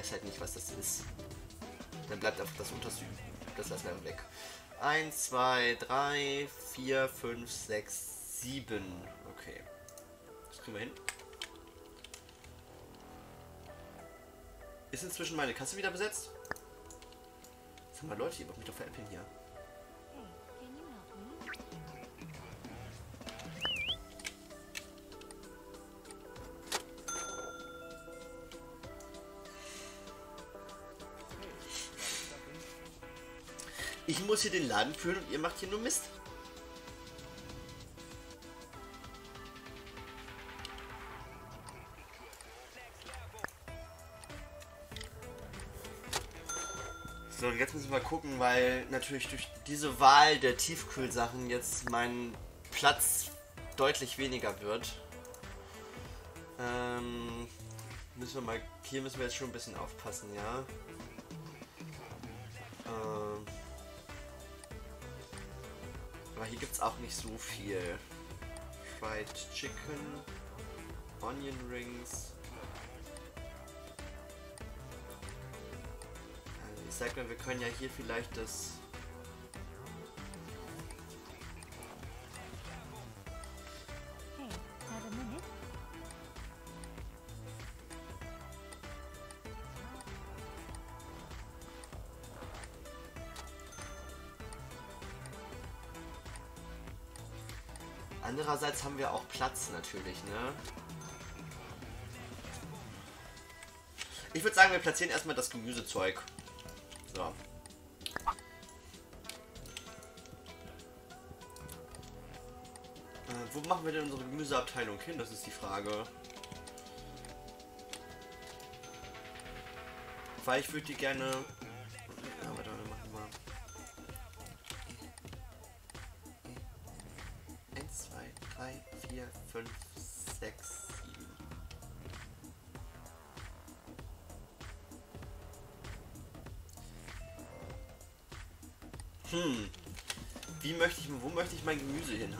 weiß halt nicht, was das ist. Dann bleibt einfach das unterste. Das lassen wir weg. 1, 2, 3, 4, 5, 6, 7. Okay. Das kriegen wir hin. Ist inzwischen meine Kasse wieder besetzt? Sag mal Leute, ihr macht mich doch veräppeln hier. Ich muss hier den Laden führen und ihr macht hier nur Mist. So, und jetzt müssen wir gucken, weil natürlich durch diese Wahl der Tiefkühlsachen jetzt mein Platz deutlich weniger wird. Ähm, müssen wir mal, hier müssen wir jetzt schon ein bisschen aufpassen, ja. Ähm, aber hier gibt es auch nicht so viel. Fried Chicken, Onion Rings. Also ich sag mal, wir können ja hier vielleicht das. Andererseits haben wir auch Platz natürlich, ne? Ich würde sagen, wir platzieren erstmal das Gemüsezeug. So. Äh, wo machen wir denn unsere Gemüseabteilung hin? Das ist die Frage. Weil ich würde die gerne.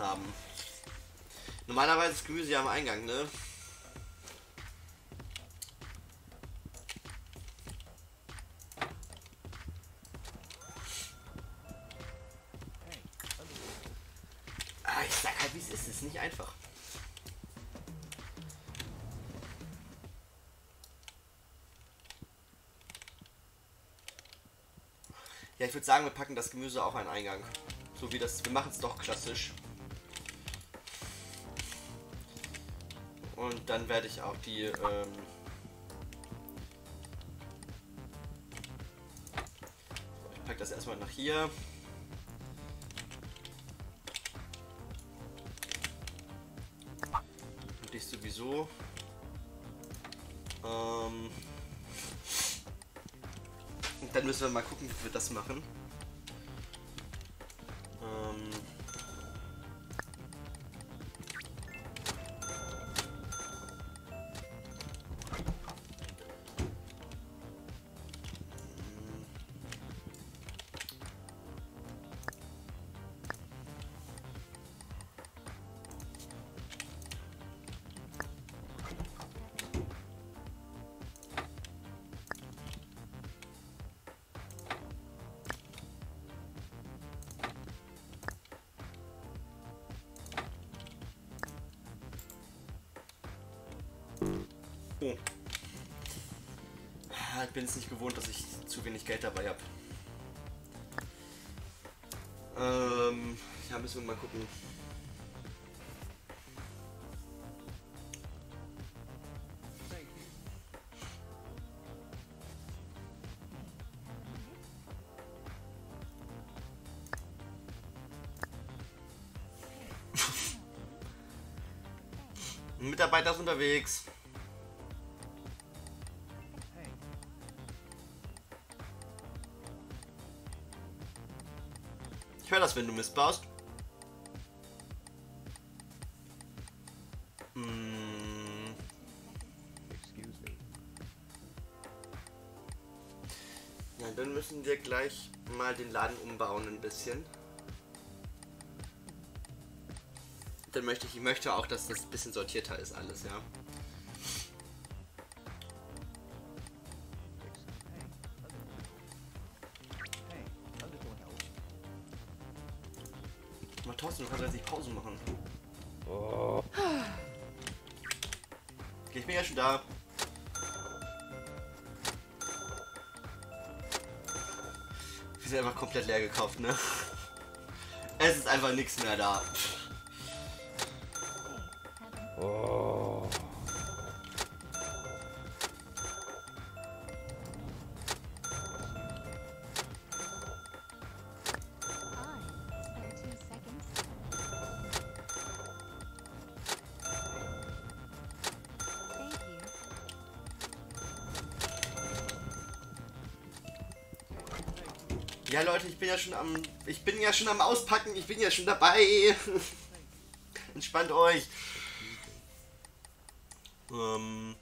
Haben? Normalerweise ist Gemüse ja am Eingang, ne? Ah, ich sag halt, wie es ist. Es ist nicht einfach. Ja, ich würde sagen, wir packen das Gemüse auch einen Eingang. So wie das. Wir machen es doch klassisch. Und dann werde ich auch die. Ähm, ich packe das erstmal nach hier. Und dich sowieso. Ähm, und dann müssen wir mal gucken, wie wir das machen. Ich bin es nicht gewohnt, dass ich zu wenig Geld dabei habe. Ähm, ja, müssen wir mal gucken. Mitarbeiter ist unterwegs. Ich höre das, wenn du Mist baust. Me. Ja, dann müssen wir gleich mal den Laden umbauen ein bisschen. Dann möchte ich, ich möchte auch, dass das ein bisschen sortierter ist alles, ja. Schon da. Wir sind einfach komplett leer gekauft, ne? Es ist einfach nichts mehr da. Oh. Ja, Leute, ich bin ja schon am. Ich bin ja schon am Auspacken, ich bin ja schon dabei. Entspannt euch. Ähm,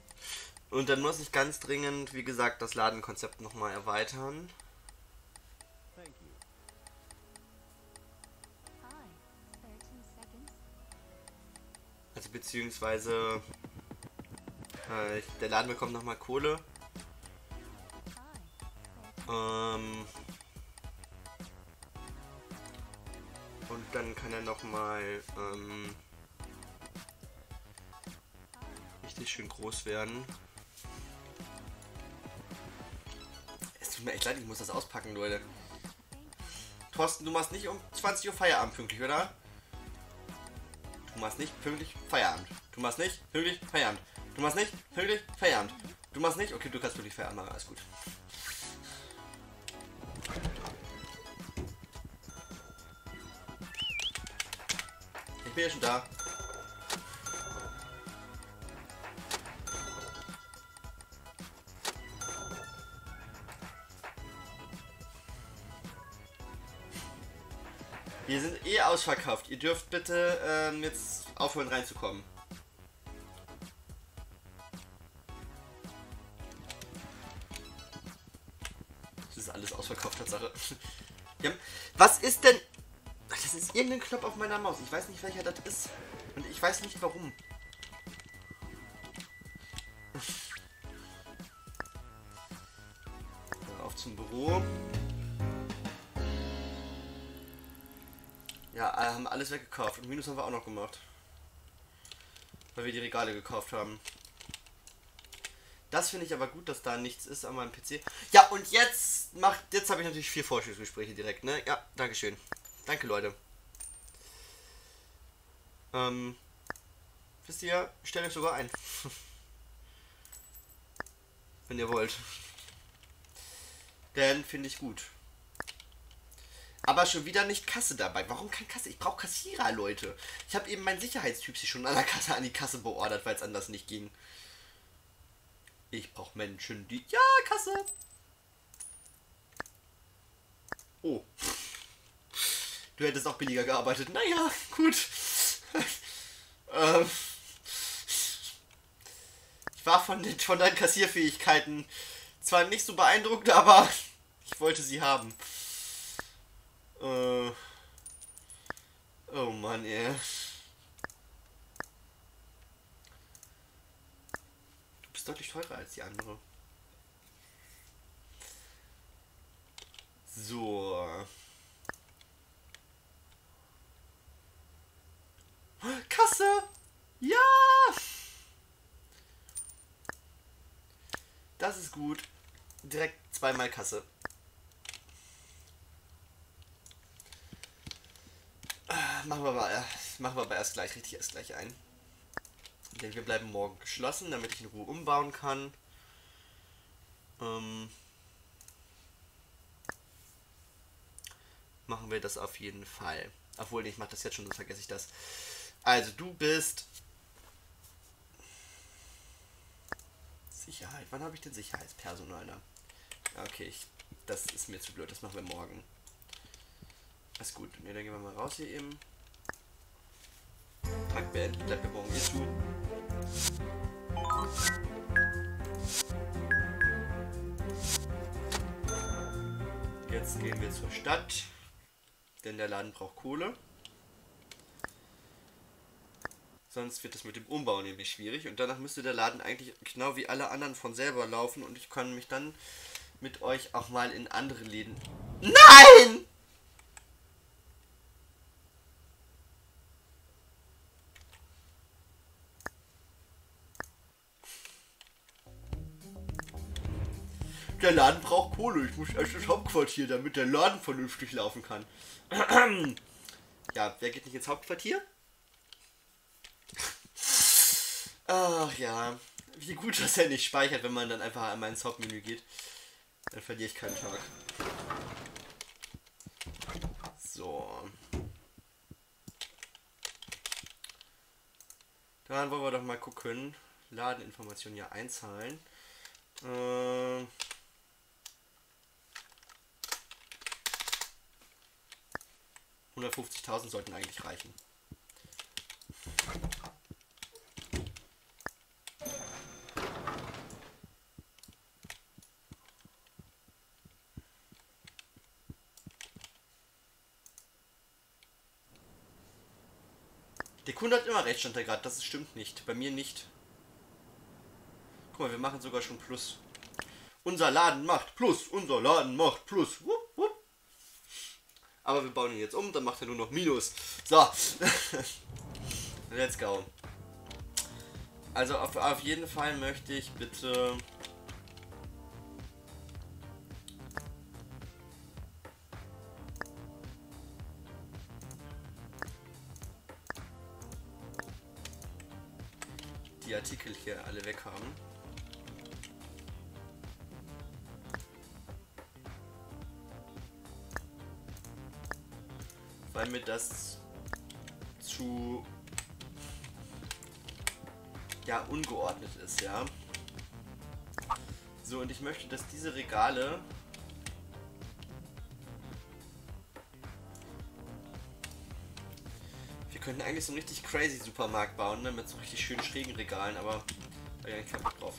und dann muss ich ganz dringend, wie gesagt, das Ladenkonzept nochmal erweitern. Also beziehungsweise äh, der Laden bekommt nochmal Kohle. Ähm, und dann kann er nochmal ähm, richtig schön groß werden. Es tut mir echt leid, ich muss das auspacken, Leute. Thorsten, du machst nicht um 20 Uhr Feierabend pünktlich, oder? Du machst nicht pünktlich Feierabend. Du machst nicht pünktlich Feierabend. Du machst nicht pünktlich Feierabend. Du machst nicht? Okay, du kannst pünktlich Feierabend machen, alles gut. Bin ja schon da. Wir sind eh ausverkauft. Ihr dürft bitte ähm, jetzt aufhören reinzukommen. Das ist alles ausverkauft, Tatsache. Was ist denn... Ist irgendein Knopf auf meiner Maus. Ich weiß nicht, welcher das ist. Und ich weiß nicht, warum. Auf zum Büro. Ja, äh, haben alles weggekauft. Und Minus haben wir auch noch gemacht. Weil wir die Regale gekauft haben. Das finde ich aber gut, dass da nichts ist an meinem PC. Ja, und jetzt macht. Jetzt habe ich natürlich vier Vorstellungsgespräche direkt, ne? Ja, Dankeschön. Danke, Leute. Ähm. Wisst ihr, stellt euch sogar ein. Wenn ihr wollt. Denn finde ich gut. Aber schon wieder nicht Kasse dabei. Warum kein Kasse? Ich brauche Kassierer, Leute. Ich habe eben meinen Sicherheitstyp sich schon an der Kasse an die Kasse beordert, weil es anders nicht ging. Ich brauche Menschen, die. Ja, Kasse! Oh. Du hättest auch billiger gearbeitet. Naja, gut. ähm. Ich war von, den, von deinen Kassierfähigkeiten zwar nicht so beeindruckt, aber ich wollte sie haben. Äh. Oh Mann, ey. Du bist deutlich teurer als die andere. So. Kasse! Ja! Das ist gut. Direkt zweimal Kasse. Ah, Machen wir, aber, machen wir aber erst gleich, richtig erst gleich ein. Denn wir bleiben morgen geschlossen, damit ich in Ruhe umbauen kann. Ähm, machen wir das auf jeden Fall. Obwohl, ich mache das jetzt schon, sonst vergesse ich das. Also, du bist... Sicherheit. Wann habe ich denn Sicherheitspersonal da? Okay, ich, das ist mir zu blöd. Das machen wir morgen. Ist gut. Ne, dann gehen wir mal raus hier eben. Tag beendet. Bleibt mir morgen zu. Jetzt gehen wir zur Stadt. Denn der Laden braucht Kohle. Sonst wird das mit dem Umbau nämlich schwierig und danach müsste der Laden eigentlich genau wie alle anderen von selber laufen und ich kann mich dann mit euch auch mal in andere Läden. Nein! Der Laden braucht Kohle. Ich muss erst ins Hauptquartier, damit der Laden vernünftig laufen kann. ja, wer geht nicht ins Hauptquartier? Ach ja, wie gut, dass er nicht speichert, wenn man dann einfach einmal ins Hauptmenü geht. Dann verliere ich keinen Tag. So. Dann wollen wir doch mal gucken. Ladeninformationen ja einzahlen. Äh, sollten eigentlich reichen. Kunde hat immer recht, stand da gerade. Das stimmt nicht. Bei mir nicht. Guck mal, wir machen sogar schon Plus. Unser Laden macht Plus. Unser Laden macht Plus. Wupp, wupp. Aber wir bauen ihn jetzt um, dann macht er nur noch Minus. So. Let's go. Also auf, auf jeden Fall möchte ich bitte... die Artikel hier alle weg haben. Weil mir das zu ja ungeordnet ist, ja. So, und ich möchte, dass diese Regale könnten eigentlich so einen richtig crazy Supermarkt bauen, ne? Mit so richtig schönen schrägen Regalen, aber da eigentlich keinen Bock drauf.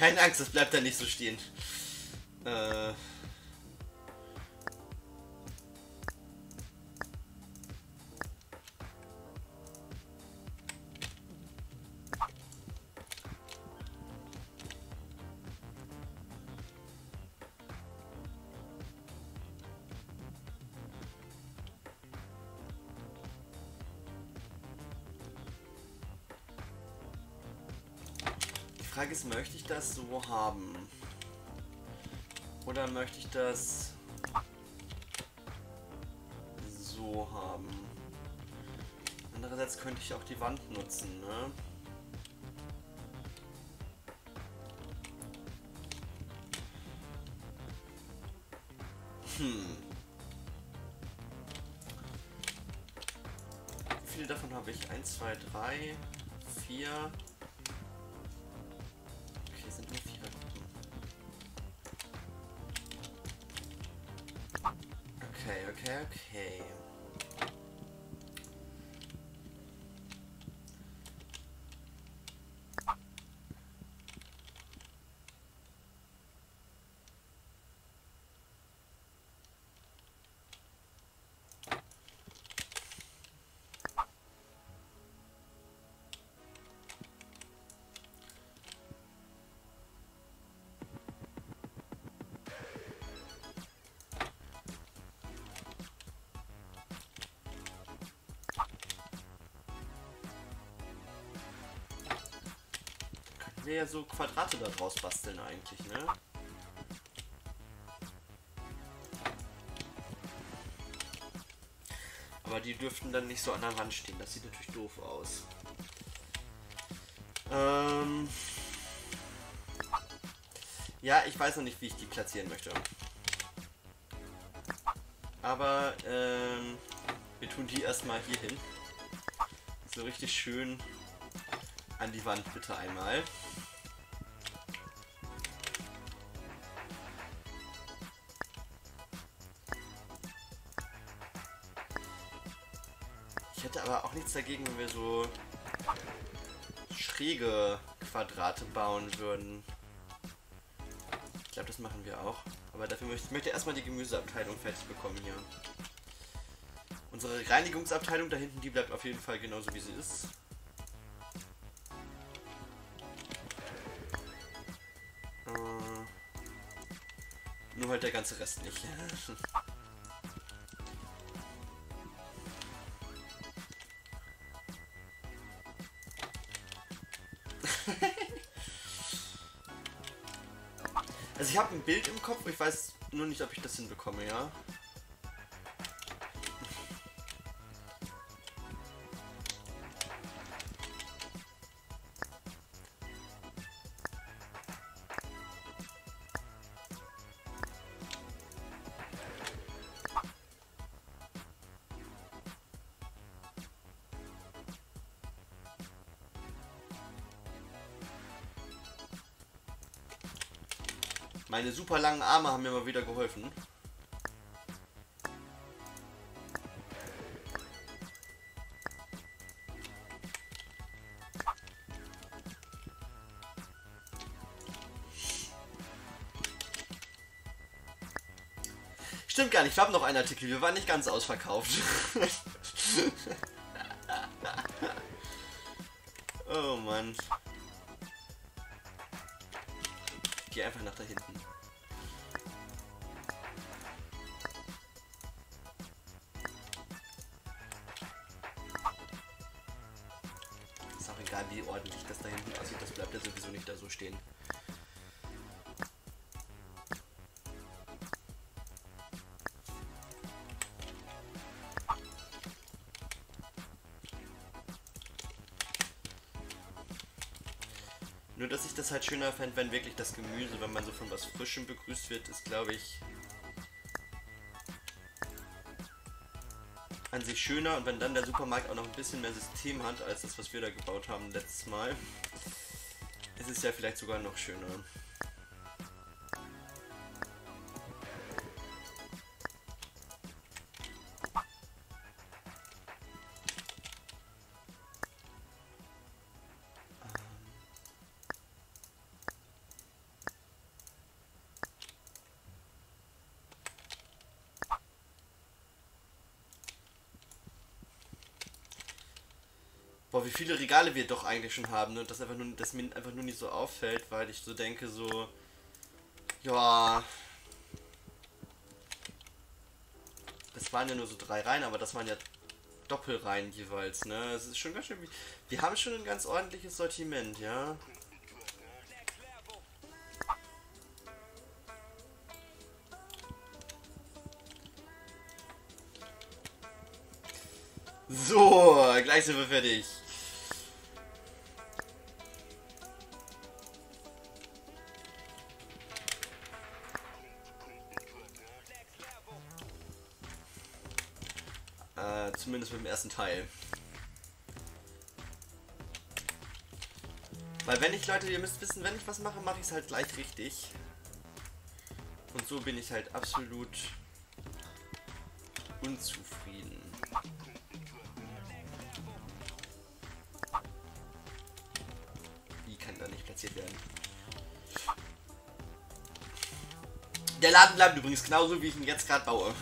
Keine Angst, das bleibt da nicht so stehen. Äh. Frage ist, möchte ich das so haben? Oder möchte ich das so haben? Andererseits könnte ich auch die Wand nutzen, ne? Hm. Wie viele davon habe ich? 1, 2, 3, 4. Okay, okay, ja so Quadrate da draus basteln eigentlich, ne? Aber die dürften dann nicht so an der Wand stehen. Das sieht natürlich doof aus. Ähm ja, ich weiß noch nicht, wie ich die platzieren möchte. Aber ähm, wir tun die erstmal hier hin. So richtig schön an die Wand bitte einmal. Nichts dagegen, wenn wir so schräge Quadrate bauen würden. Ich glaube, das machen wir auch. Aber dafür möchte ich möchte erstmal die Gemüseabteilung fertig bekommen hier. Unsere Reinigungsabteilung da hinten, die bleibt auf jeden Fall genauso wie sie ist. Äh, nur halt der ganze Rest nicht. Also ich habe ein Bild im Kopf, ich weiß nur nicht, ob ich das hinbekomme, ja. Meine super langen Arme haben mir mal wieder geholfen. Stimmt gar nicht, ich habe noch einen Artikel, wir waren nicht ganz ausverkauft. oh Mann. Das halt schöner fände, wenn wirklich das Gemüse, wenn man so von was Frischem begrüßt wird, ist, glaube ich, an sich schöner. Und wenn dann der Supermarkt auch noch ein bisschen mehr System hat, als das, was wir da gebaut haben letztes Mal, ist es ja vielleicht sogar noch schöner. Viele Regale wir doch eigentlich schon haben, ne? Und das einfach nur, das mir einfach nur nicht so auffällt, weil ich so denke, so. Ja. Das waren ja nur so drei Reihen, aber das waren ja Doppelreihen jeweils, ne? Es ist schon ganz schön. Wir haben schon ein ganz ordentliches Sortiment, ja. So, gleich sind wir fertig. Zumindest mit dem ersten Teil. Weil wenn ich, Leute, ihr müsst wissen, wenn ich was mache, mache ich es halt gleich richtig. Und so bin ich halt absolut unzufrieden. Wie kann da nicht platziert werden? Der Laden bleibt übrigens genauso, wie ich ihn jetzt gerade baue.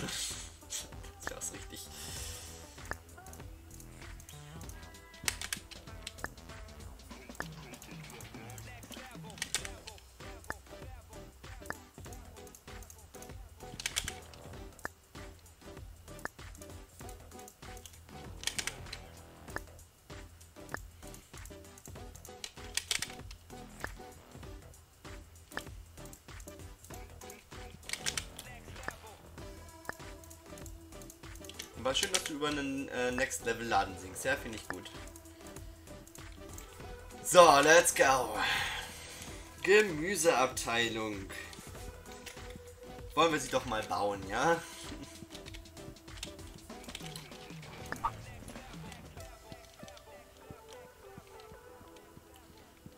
Aber schön, dass du über einen äh, Next Level Laden singst. Ja, finde ich gut. So, let's go. Gemüseabteilung. Wollen wir sie doch mal bauen, ja?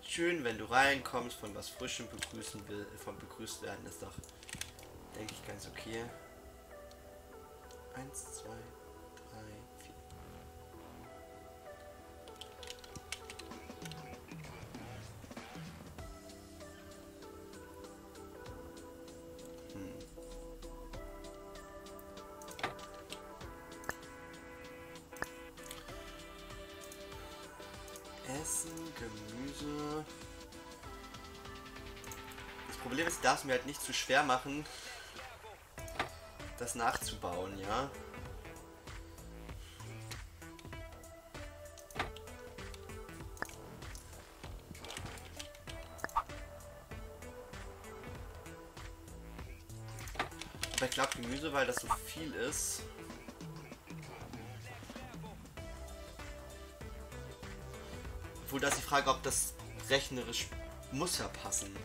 Schön, wenn du reinkommst, von was Frischem begrüßen will, von begrüßt werden ist doch, denke ich, ganz okay. Eins, zwei, drei. Ich darf es mir halt nicht zu schwer machen, das nachzubauen, ja. Aber ich glaube Gemüse, weil das so viel ist. Obwohl, da ist die Frage, ob das rechnerisch muss ja passen.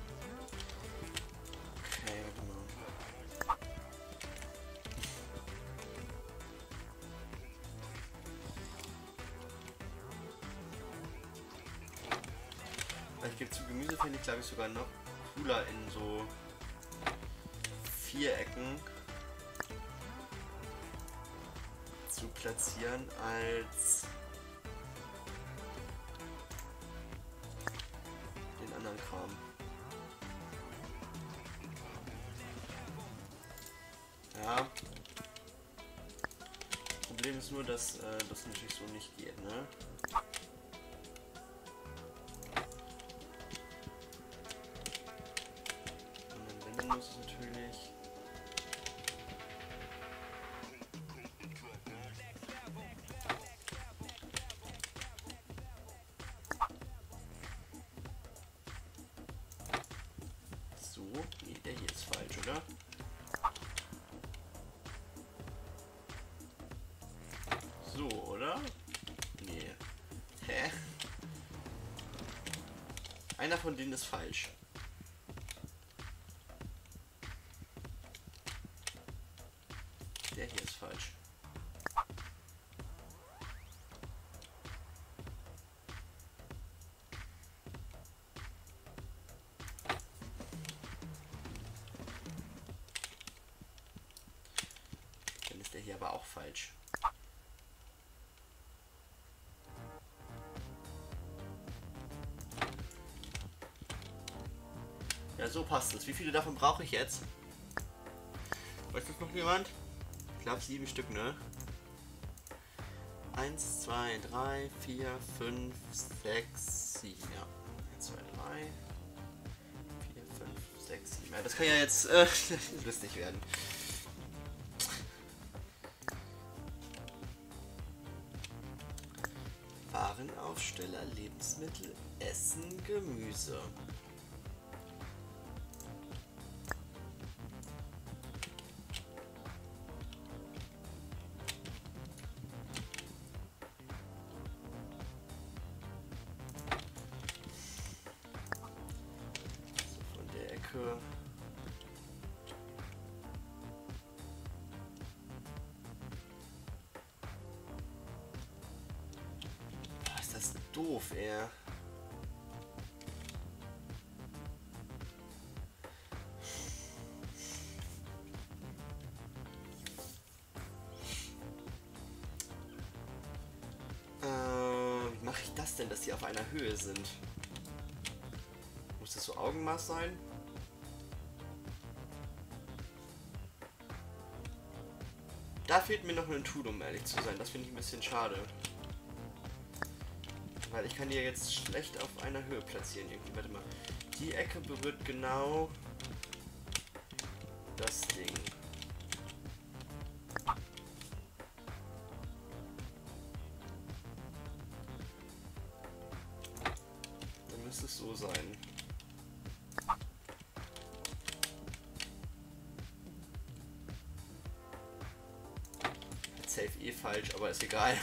Ich sogar noch cooler in so Vierecken zu platzieren als den anderen Kram. Ja. Problem ist nur, dass äh, das natürlich so nicht geht, ne? Einer von denen ist falsch. Ja, so passt es. Wie viele davon brauche ich jetzt? Weiß das noch jemand? Ich glaube sieben Stück, ne? Eins, zwei, drei, vier, fünf, sechs, sieben, ja. Eins, zwei, drei, vier, fünf, sechs, sieben. Ja, das kann ja jetzt äh, lustig werden. Warenaufsteller, Lebensmittel, Essen, Gemüse. Doof, ey. Äh, wie mache ich das denn, dass die auf einer Höhe sind? Muss das so Augenmaß sein? Da fehlt mir noch ein Tool, um ehrlich zu sein. Das finde ich ein bisschen schade. Weil ich kann die ja jetzt schlecht auf einer Höhe platzieren. Irgendwie, warte mal. Die Ecke berührt genau das Ding. Dann müsste es so sein. Safe eh falsch, aber ist egal.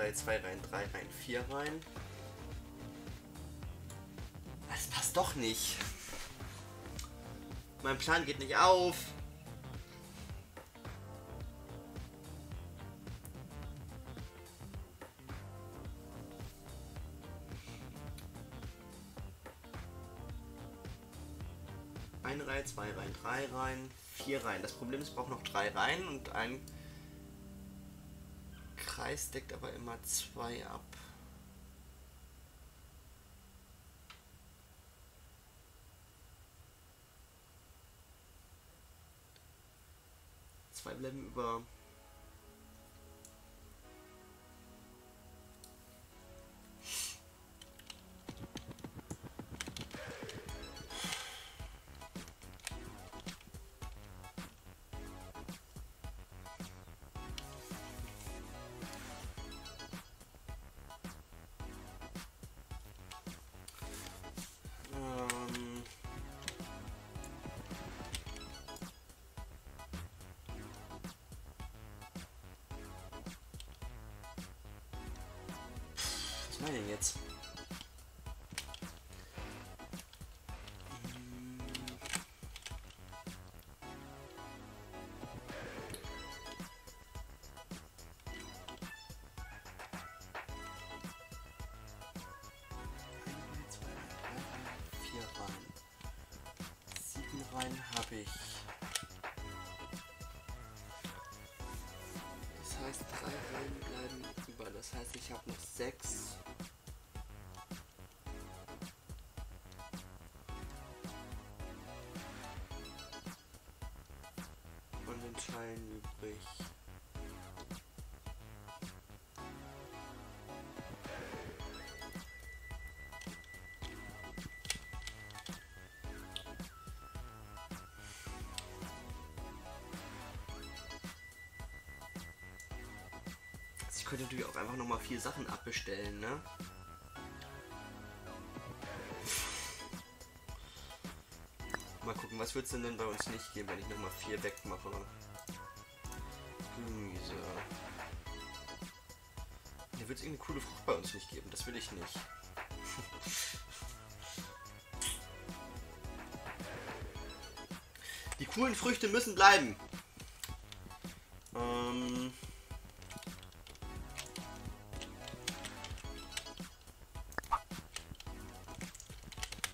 Reihe, zwei Reihen, drei Reihen, vier Reihen. Das passt doch nicht. Mein Plan geht nicht auf. Eine Reihe, zwei Reihen, drei Reihen, vier Reihen. Das Problem ist, ich brauche noch drei Reihen und ein Kreis deckt aber immer zwei ab. Zwei bleiben über. Was meine Teilen übrig. Also Ich könnte natürlich auch einfach nochmal vier Sachen abbestellen, ne? Mal gucken, was wird es denn, denn bei uns nicht geben, wenn ich nochmal vier wegmache? Wird es irgendeine coole Frucht bei uns nicht geben, das will ich nicht. Die coolen Früchte müssen bleiben.